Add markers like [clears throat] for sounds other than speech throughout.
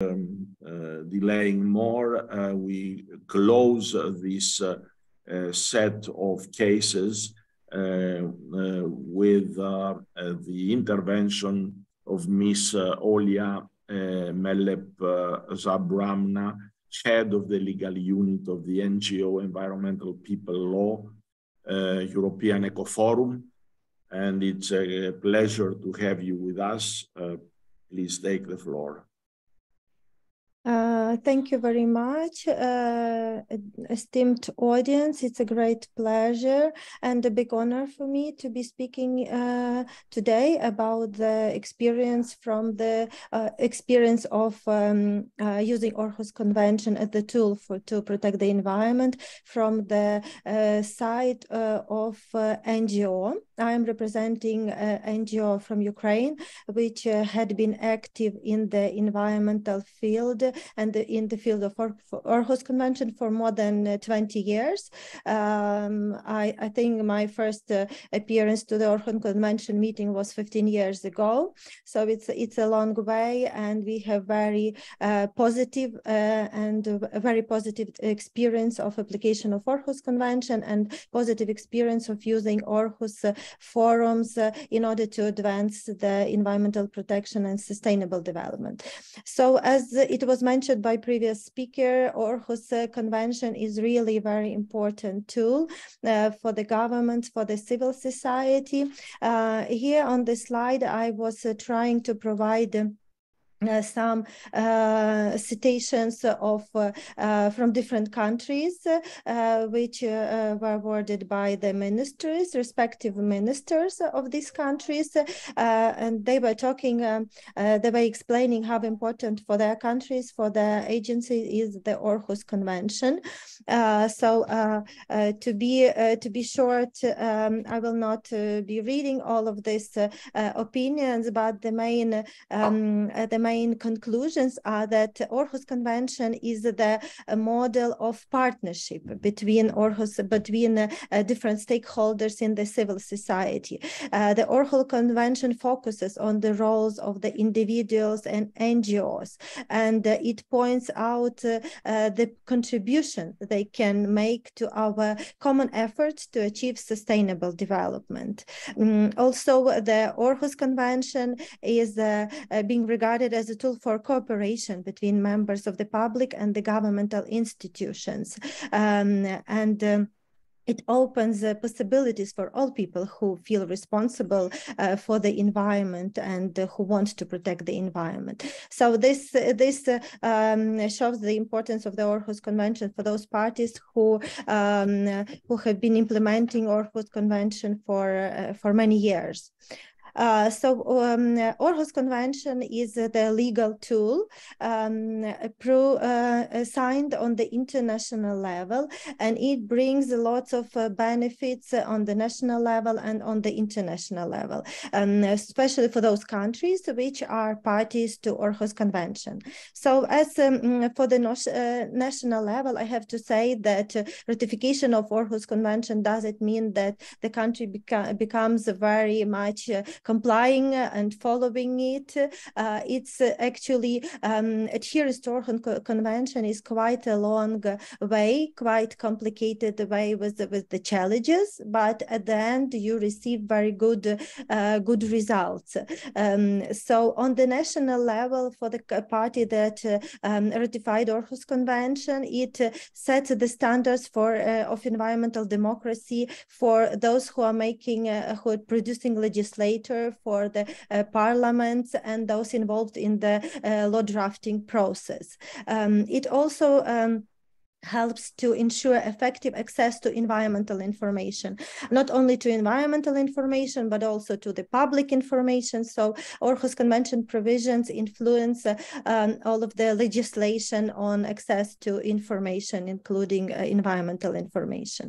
um, uh, delaying more, uh, we close this uh, set of cases with the intervention of Ms. Olia Melep Zabramna, head of the legal unit of the NGO Environmental People Law uh, European Eco Forum. And it's a pleasure to have you with us. Uh, please take the floor. Uh, thank you very much, uh, esteemed audience. It's a great pleasure and a big honor for me to be speaking uh, today about the experience from the uh, experience of um, uh, using Aarhus Convention as the tool for to protect the environment from the side of NGO. I am representing NGO from Ukraine, which had been active in the environmental field and in the field of Aarhus Convention for more than uh, 20 years. Um, I, I, think my first uh, appearance to the Aarhus Convention meeting was 15 years ago. So it's it's a long way, and we have very uh, positive, and a very positive experience of application of Aarhus Convention and positive experience of using Aarhus uh, forums uh, in order to advance the environmental protection and sustainable development. So as it was mentioned by previous speaker, Aarhus Convention is really very important tool uh, for the government, for the civil society. Uh, here on the slide, I was uh, trying to provide uh, some uh, citations of uh, uh from different countries uh, which uh, were awarded by the ministries, respective ministers of these countries. And they were talking um, they were explaining how important for their countries for their agency is the Aarhus Convention. So to be to be short um, I will not be reading all of these opinions but the main um, the main conclusions are that Aarhus Convention is the model of partnership between Aarhus, between uh, different stakeholders in the civil society. Uh, the Aarhus Convention focuses on the roles of the individuals and NGOs, and uh, it points out uh, uh, the contribution they can make to our common efforts to achieve sustainable development. Um, also, the Aarhus Convention is uh, being regarded as a tool for cooperation between members of the public and the governmental institutions. Um, and um, it opens uh, possibilities for all people who feel responsible uh, for the environment and uh, who want to protect the environment. So this this um, shows the importance of the Aarhus Convention for those parties who um, who have been implementing Aarhus Convention for uh, for many years. Uh, so um, Aarhus Convention is the legal tool um, pro, uh, signed on the international level, and it brings lots of uh, benefits on the national level and on the international level, um, especially for those countries which are parties to Aarhus Convention. So as um, for the uh, national level, I have to say that ratification of Aarhus Convention doesn't mean that the country beca becomes very much uh, complying and following it. Uh, it's actually um, adherence to Aarhus Convention is quite a long way, quite complicated way with with the challenges, but at the end you receive very good uh, good results. Um, so on the national level, for the party that uh, um, ratified Aarhus Convention, it sets the standards for uh, of environmental democracy for those who are making uh, who are producing for the uh, parliaments and those involved in the uh, law drafting process. Um, it also um, helps to ensure effective access to environmental information, not only to environmental information, but also to the public information. So Aarhus Convention provisions influence uh, um, all of the legislation on access to information, including uh, environmental information.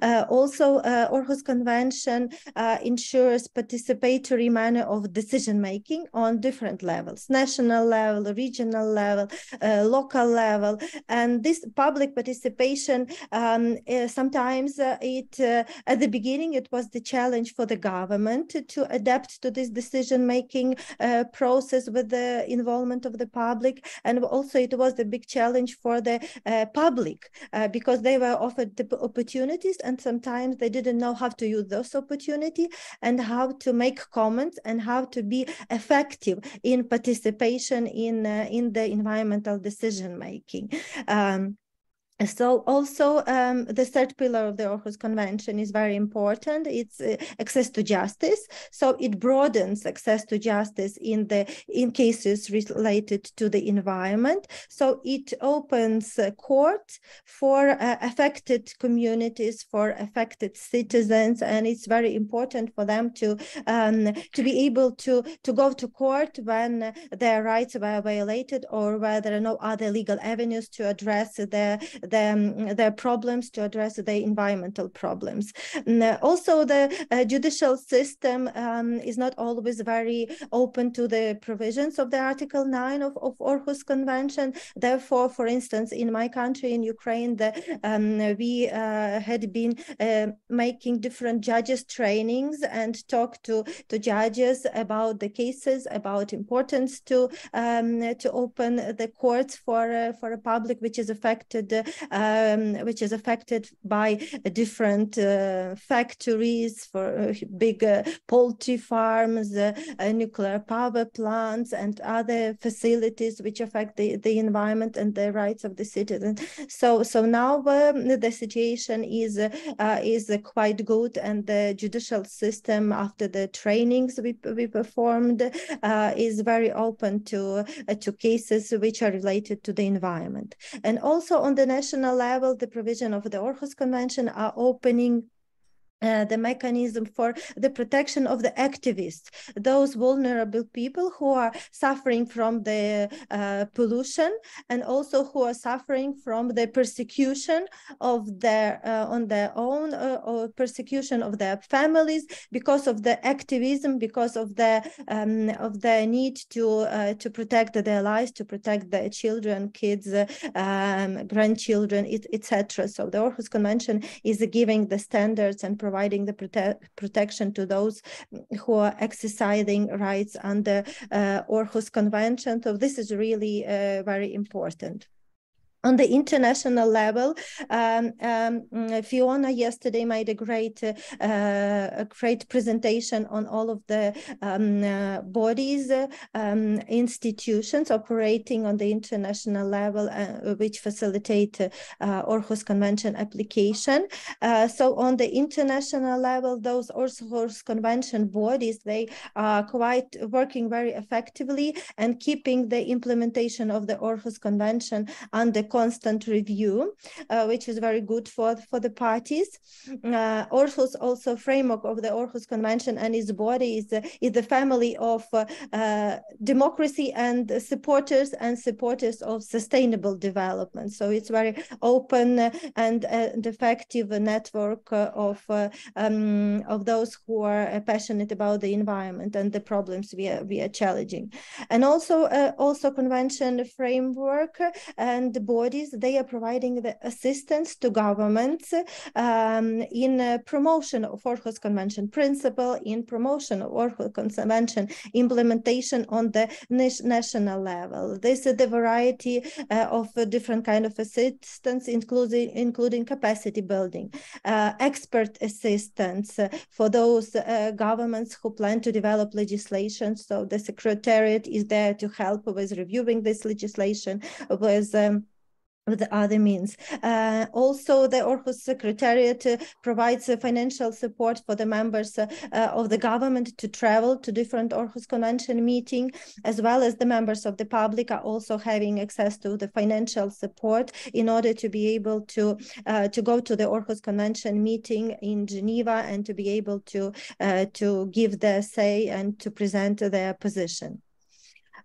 Uh, also, uh, Aarhus Convention uh, ensures participatory manner of decision-making on different levels, national level, regional level, uh, local level, and this public public participation, um, uh, sometimes uh, it uh, at the beginning it was the challenge for the government to, adapt to this decision-making uh, process with the involvement of the public, and also it was the big challenge for the uh, public uh, because they were offered the opportunities, and sometimes they didn't know how to use those opportunities and how to make comments and how to be effective in participation in in the environmental decision making. Um, so also um, the third pillar of the Aarhus Convention is very important. It's uh, access to justice. So it broadens access to justice in the in cases related to the environment. So it opens uh, court for uh, affected communities, for affected citizens, and it's very important for them to um, to be able to to go to court when their rights were violated or where there are no other legal avenues to address their um, their problems, to address the environmental problems. Also, the uh, judicial system um, is not always very open to the provisions of the Article 9 of, of Aarhus Convention. Therefore, for instance, in my country, in Ukraine, the, um, we uh, had been uh, making different judges trainings and talk to, to judges about the cases, about importance to um, to open the courts for uh, for a public which is affected um, which is affected by different uh, factories for uh, big uh, poultry farms, uh, nuclear power plants, and other facilities which affect the, the environment and the rights of the citizens. So, so now um, the situation is is quite good, and the judicial system after the trainings we, we performed is very open to to cases which are related to the environment. And also on the national level, the provision of the Aarhus Convention are opening uh, the mechanism for the protection of the activists, those vulnerable people who are suffering from the uh, pollution and also who are suffering from the persecution of their uh, on their own uh, or persecution of their families because of the activism, because of the um, of the need to uh, to protect their lives, to protect their children, kids, um, grandchildren, etc. So the Aarhus Convention is giving the standards and providing the prote protection to those who are exercising rights under uh, Aarhus Convention. So this is really uh, very important on the international level, um, um, Fiona yesterday made a great, uh, a great presentation on all of the um, uh, bodies, um, institutions operating on the international level, uh, which facilitate uh, Aarhus Convention application. Uh, so on the international level, those Aarhus Convention bodies, they are quite working very effectively and keeping the implementation of the Aarhus Convention under constant review, uh, which is very good for, for the parties. Uh, Aarhus also framework of the Aarhus Convention and its body is, uh, is the family of uh, uh, democracy and supporters and supporters of sustainable development. So it's very open and, and effective network of, um, of those who are passionate about the environment and the problems we are, we are challenging. And also, also convention framework and bodies, they are providing the assistance to governments um, in uh, promotion of Aarhus Convention principle, in promotion of Aarhus Convention implementation on the national level. This is the variety uh, of different kind of assistance, including, including capacity building, uh, expert assistance for those uh, governments who plan to develop legislation. So the Secretariat is there to help with reviewing this legislation, with um, with other means. Uh, also, the Aarhus Secretariat uh, provides uh, financial support for the members uh, uh, of the government to travel to different Aarhus Convention meeting, as well as the members of the public are also having access to the financial support in order to be able to uh, to go to the Aarhus Convention meeting in Geneva and to be able to to give their say and to present their position.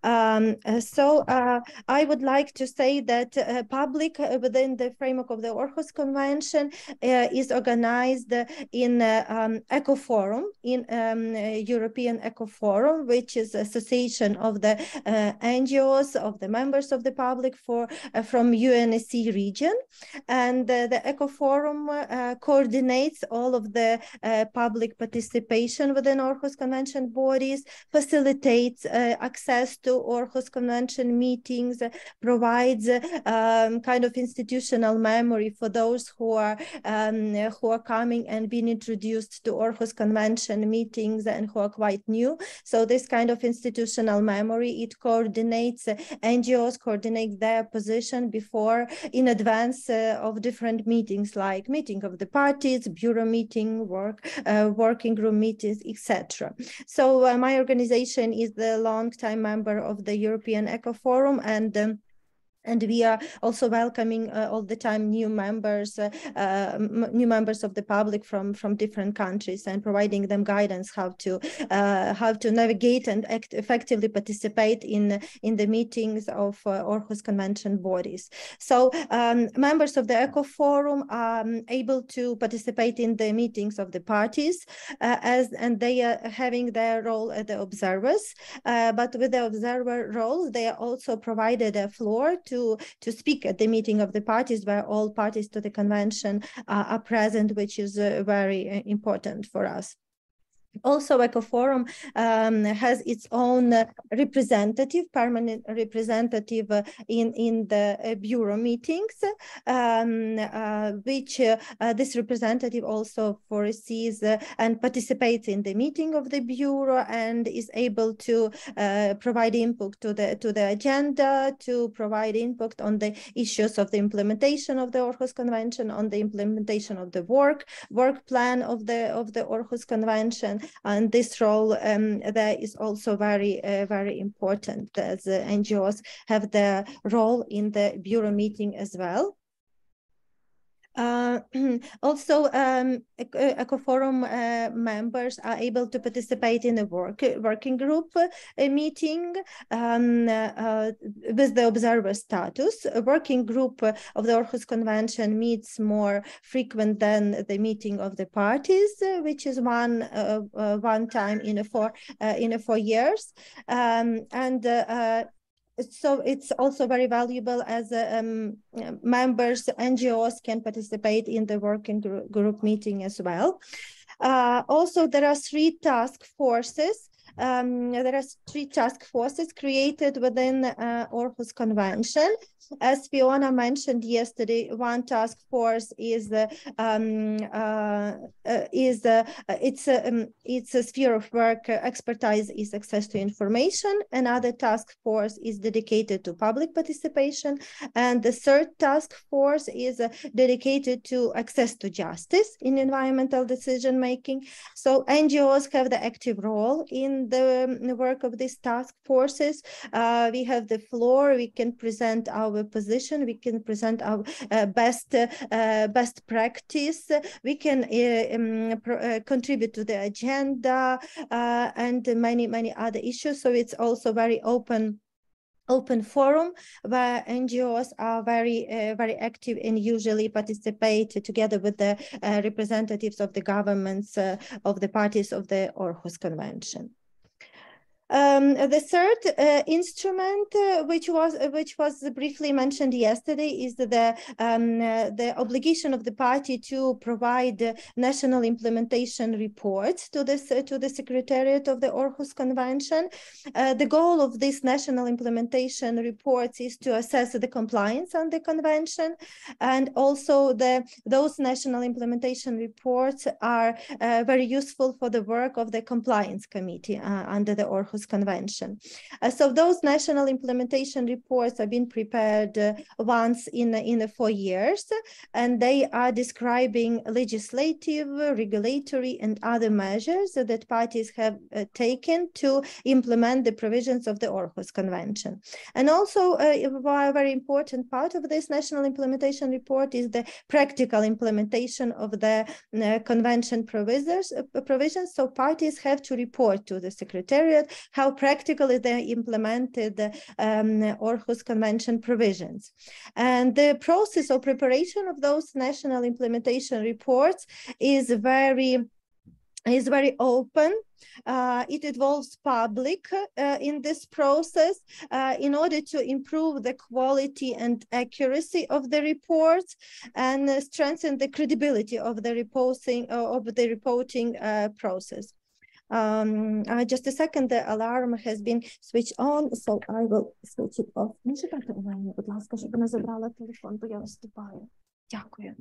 Um, uh, so uh, I would like to say that uh, public within the framework of the Aarhus Convention is organized in um, Eco Forum, in um, European Eco Forum, which is association of the NGOs, of the members of the public for from UNECE region. And the Eco Forum coordinates all of the public participation within Aarhus Convention bodies, facilitates uh, access to Aarhus Convention meetings, provides um, kind of institutional memory for those who are um, who are coming and being introduced to Aarhus Convention meetings and who are quite new. So this kind of institutional memory, it coordinates NGOs, coordinate their position before in advance uh, of different meetings like meeting of the parties, bureau meeting, work, uh, working group meetings, etc. So uh, my organization is the long-time member of the European Eco Forum and um, and we are also welcoming uh, all the time new members uh, uh, new members of the public from from different countries and providing them guidance how to uh, how to navigate and act effectively participate in in the meetings of uh, Aarhus Convention bodies. So um, members of the Eco Forum are um, able to participate in the meetings of the parties uh, as and they are having their role as the observers but with the observer role they are also provided a floor to, to speak at the meeting of the parties where all parties to the convention uh, are present, which is uh, very uh, important for us. Also, Ecoforum um, has its own uh, representative, permanent representative uh, in, in the uh, bureau meetings, um, uh, which uh, uh, this representative also foresees and participates in the meeting of the bureau and is able to provide input to the to the agenda, to provide input on the issues of the implementation of the Aarhus Convention, on the implementation of the work work plan of the of the Aarhus Convention, and this role um, there is also very, uh, very important as NGOs have their role in the bureau meeting as well. Uh, [clears throat] also, um, Ecoforum uh, members are able to participate in a work working group uh, meeting um, uh, with the observer status. A working group of the Aarhus Convention meets more frequent than the meeting of the parties, which is one uh, one time in a four in a four years, um, and so it's also very valuable as um, members, NGOs can participate in the working group meeting as well. Uh, also, there are three task forces um, there are three task forces created within uh, Aarhus Convention. As Fiona mentioned yesterday, one task force is uh, um, uh, uh is uh, it's a um, it's a sphere of work uh, expertise is access to information. Another task force is dedicated to public participation, and the third task force is dedicated to access to justice in environmental decision making. So NGOs have the active role in the, the work of these task forces. we have the floor. We can present our our position we can present our uh, best uh, best practice we can uh, um, contribute to the agenda and many many other issues so it's also very open open forum where NGOs are very, uh, very active and usually participate together with the uh, representatives of the governments uh, of the parties of the Aarhus Convention. Um, the third uh, instrument, uh, which was uh, which was briefly mentioned yesterday, is the um, uh, the obligation of the party to provide national implementation reports to this uh, to the Secretariat of the Aarhus Convention. The goal of this national implementation reports is to assess the compliance on the convention, and also the those national implementation reports are very useful for the work of the compliance committee under the Convention. Uh, so those national implementation reports have been prepared uh, once in, in four years, and they are describing legislative, regulatory, and other measures that parties have uh, taken to implement the provisions of the Aarhus Convention. And also, a very important part of this national implementation report is the practical implementation of the convention provisions, provisions. So parties have to report to the Secretariat how practically they implemented um, Aarhus Convention provisions. And the process of preparation of those national implementation reports is very is very open. Uh, it involves public uh, in this process uh, in order to improve the quality and accuracy of the reports and strengthen the credibility of the reporting uh, of the reporting uh, process. Um, uh, just a second, the alarm has been switched on, so I will switch it off. будь ласка, щоб не забрала телефон, бо я виступаю. Дякую.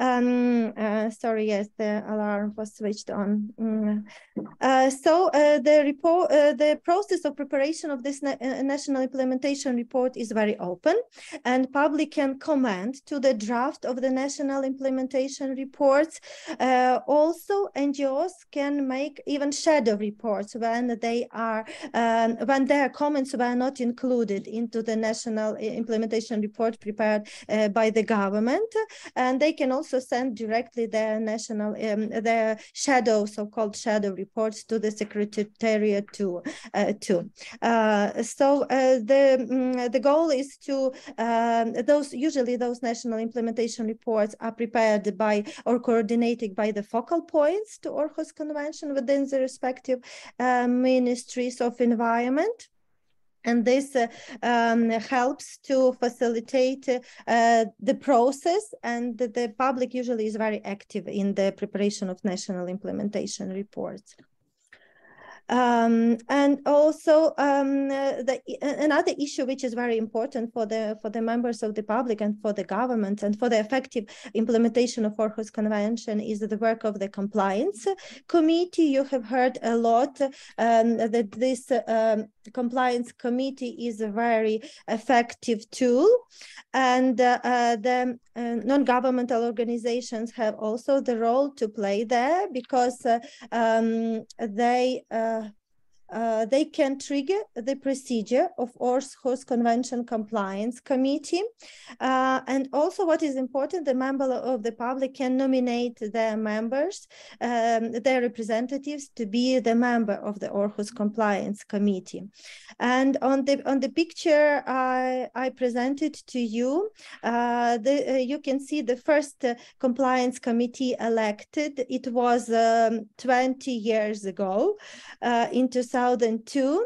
Um, uh, sorry, yes, the alarm was switched on. Mm. Uh, so uh, the report, uh, the process of preparation of this na uh, national implementation report is very open, and public can comment to the draft of the national implementation reports. Uh, also, NGOs can make even shadow reports when they are um, when their comments were not included into the national implementation report prepared by the government, and they can also also send directly their national um, their shadow so-called shadow reports to the secretariat too. Uh, too. Uh, so uh, the um, the goal is to um, those usually those national implementation reports are prepared by or coordinated by the focal points to Aarhus Convention within the respective uh, ministries of environment and this uh, um, helps to facilitate uh, the process and the, the public usually is very active in the preparation of national implementation reports um, and also um, the, another issue which is very important for the for the members of the public and for the government and for the effective implementation of Aarhus Convention is the work of the compliance committee. You have heard a lot um, that this um, compliance committee is a very effective tool and uh, uh, the uh, non-governmental organizations have also the role to play there because uh, um, they uh, uh, they can trigger the procedure of Aarhus Convention Compliance Committee. Uh, and also what is important, the member of the public can nominate their members, um, their representatives to be the member of the Aarhus Compliance Committee. And on the on the picture I, I presented to you, uh, the, uh, you can see the first compliance committee elected. It was um, 20 years ago uh, in 2000 2002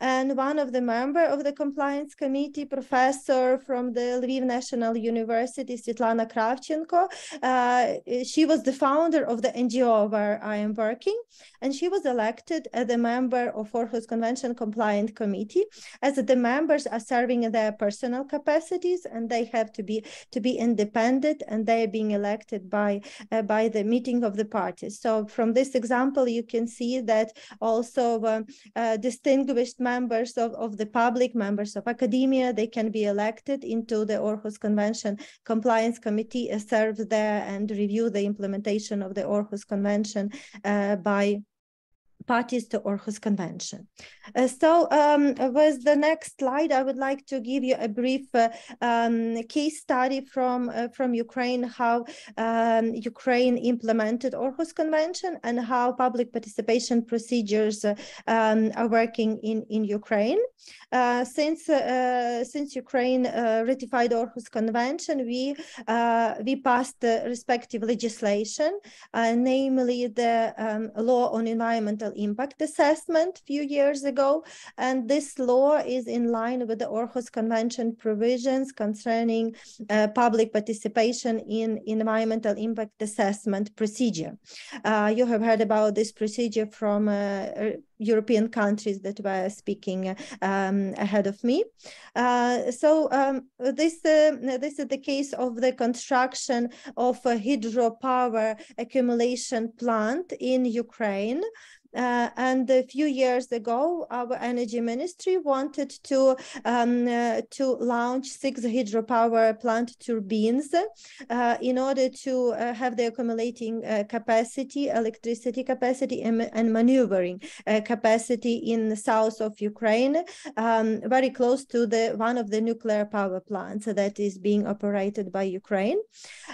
and one of the member of the compliance committee, professor from the Lviv National University, Svetlana Kravchenko. Uh, she was the founder of the NGO where I am working, and she was elected as a member of Aarhus Convention Compliant Committee, as the members are serving in their personal capacities, and they have to be to be independent, and they are being elected by uh, by the meeting of the parties. So from this example, you can see that also uh, uh distinguished members of, of the public, members of academia, they can be elected into the Aarhus Convention. Compliance Committee, serve there and review the implementation of the Aarhus Convention uh, by parties to Aarhus Convention. Uh, so um, with the next slide, I would like to give you a brief uh, um, case study from, uh, from Ukraine, how um, Ukraine implemented Aarhus Convention and how public participation procedures uh, um, are working in, in Ukraine. Uh, since, uh, since Ukraine ratified Aarhus Convention, we, we passed the respective legislation, namely the um, law on environmental impact assessment a few years ago. And this law is in line with the Aarhus Convention provisions concerning uh, public participation in environmental impact assessment procedure. Uh, you have heard about this procedure from uh, European countries that were speaking um, ahead of me. Uh, so um, this uh, this is the case of the construction of a hydropower accumulation plant in Ukraine. Uh, and a few years ago, our energy ministry wanted to um, uh, to launch six hydropower plant turbines uh, in order to uh, have the accumulating uh, capacity, electricity capacity, and, and maneuvering uh, capacity in the south of Ukraine, um, very close to the one of the nuclear power plants that is being operated by Ukraine.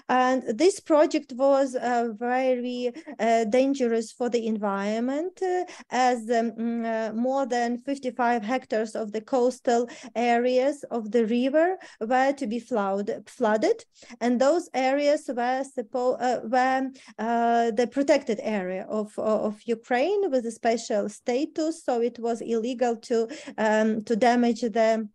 And this project was very dangerous for the environment as um, mm, uh, more than 55 hectares of the coastal areas of the river were to be flood, flooded. And those areas were, uh, were uh, the protected area of, of Ukraine with a special status. So it was illegal to, um, to damage the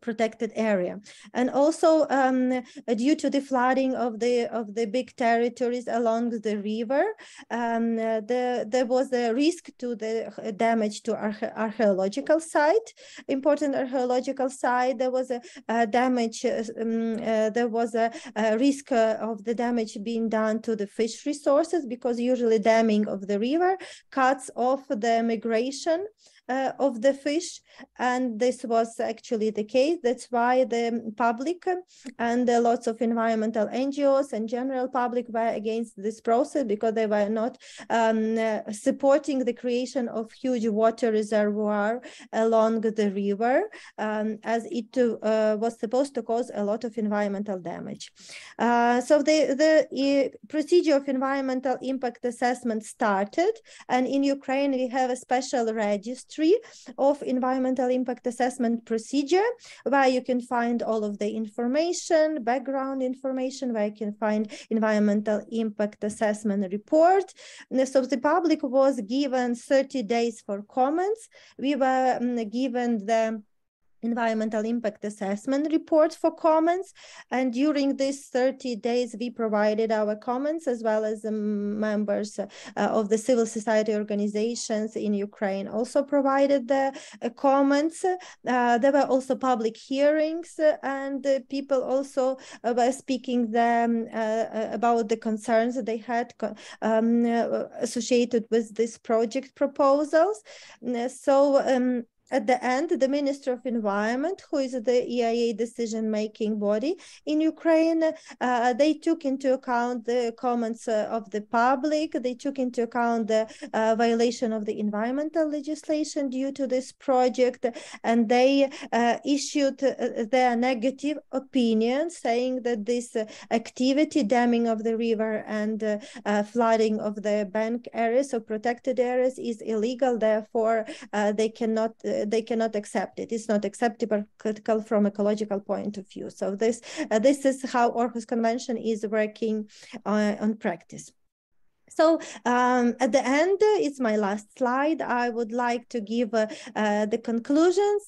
protected area. And also um, due to the flooding of the of the big territories along the river um, uh, the, there was a risk to the damage to archaeological site important archaeological site. There was a, a damage uh, um, uh, there was a, a risk uh, of the damage being done to the fish resources because usually damming of the river cuts off the migration uh, of the fish and this was actually the case. That's why the public and uh, lots of environmental ngos and general public were against this process because they were not um, uh, supporting the creation of huge water reservoir along the river um, as it uh, was supposed to cause a lot of environmental damage. Uh, so the the procedure of environmental impact assessment started and in ukraine we have a special of environmental impact assessment procedure, where you can find all of the information, background information, where you can find environmental impact assessment report. So the public was given 30 days for comments. We were um, given the environmental impact assessment report for comments. And during these 30 days, we provided our comments as well as the members uh, of the civil society organizations in Ukraine also provided the uh, comments. Uh, there were also public hearings and people also were speaking them about the concerns that they had um, associated with this project proposals. So um, at the end, the Minister of Environment, who is the EIA decision-making body in Ukraine, uh, they took into account the comments uh, of the public. They took into account the uh, violation of the environmental legislation due to this project, and they uh, issued uh, their negative opinion, saying that this uh, activity, damming of the river and flooding of the bank areas or protected areas, is illegal. Therefore, they cannot they cannot accept it. It's not acceptable critical from ecological point of view. So this uh, this is how Aarhus Convention is working uh, on practice. So um, at the end, it's my last slide. I would like to give uh, uh, the conclusions,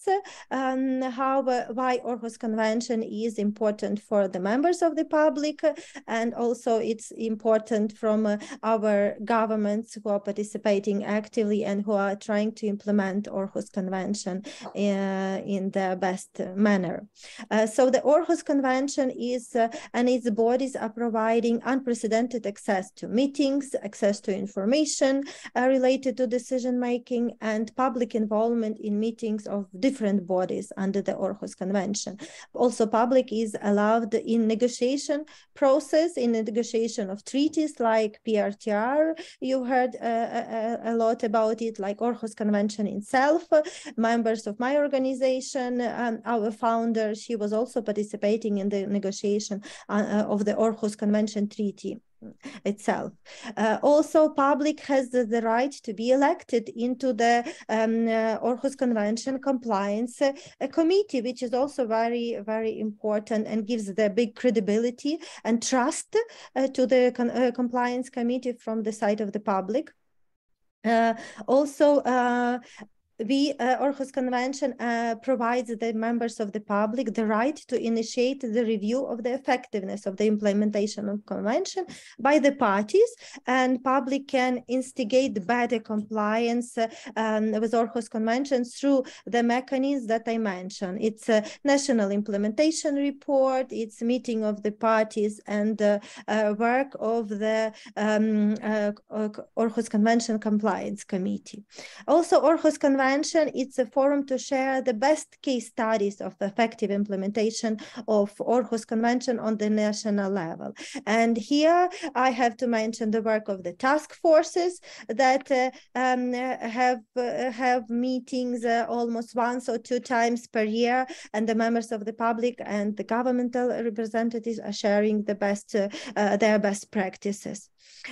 um, how uh, why Aarhus Convention is important for the members of the public, and also it's important from uh, our governments who are participating actively and who are trying to implement Aarhus Convention uh, in the best manner. Uh, so the Aarhus Convention is and its bodies are providing unprecedented access to meetings, access to information uh, related to decision making, and public involvement in meetings of different bodies under the Aarhus Convention. Also, public is allowed in negotiation process, in the negotiation of treaties like PRTR. You heard uh, a, a, lot about it, like Aarhus Convention itself. Members of my organization, um, our founder, she was also participating in the negotiation uh, of the Aarhus Convention Treaty itself. Uh, also, public has the, the, right to be elected into the um, uh, Aarhus Convention Compliance uh, Committee, which is also very, very important and gives the big credibility and trust uh, to the con uh, Compliance Committee from the side of the public. Uh, also, uh, we uh, Convention uh, provides the members of the public the right to initiate the review of the effectiveness of the implementation of convention by the parties and public can instigate better compliance uh, um, with Aarhus Convention through the mechanisms that I mentioned. It's a national implementation report, it's meeting of the parties and uh, work of the um, uh, Convention Compliance Committee. Also, Aarhus Convention It's a forum to share the best case studies of effective implementation of Aarhus Convention on the national level. And here I have to mention the work of the task forces that uh, um, have uh, have meetings uh, almost once or two times per year, and the members of the public and the governmental representatives are sharing the best uh, their best practices.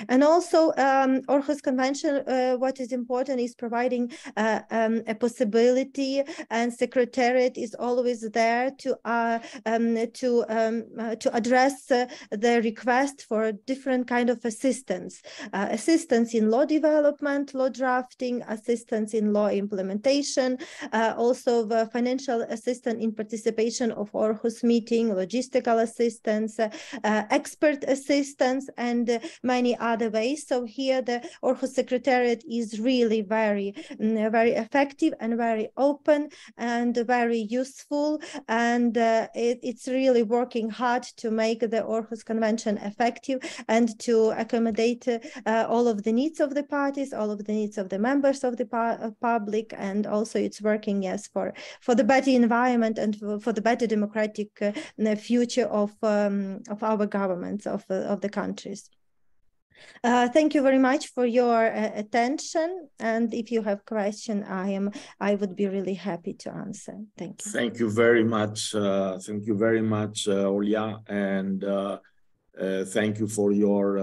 And also, um, Aarhus Convention, uh, what is important is providing uh, um, a possibility, and Secretariat is always there to uh, um, to um, uh, to address uh, the request for different kind of assistance, uh, assistance in law development, law drafting, assistance in law implementation, also the financial assistance in participation of Aarhus meeting, logistical assistance, expert assistance, and many other ways. So here the Aarhus Secretariat is really very, mm, very effective and very open and very useful. And uh, it, it's really working hard to make the Aarhus Convention effective and to accommodate uh, all of the needs of the parties, all of the needs of the members of the public, and also it's working, yes, for, for the better environment and for, for the better democratic uh, future of, um, of our governments, of, uh, of the countries. Uh, thank you very much for your uh, attention. And if you have question, I am I would be really happy to answer. Thank you. Thank you very much. Uh, thank you very much, uh, Olya, and uh, uh, thank you for your